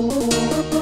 Oh.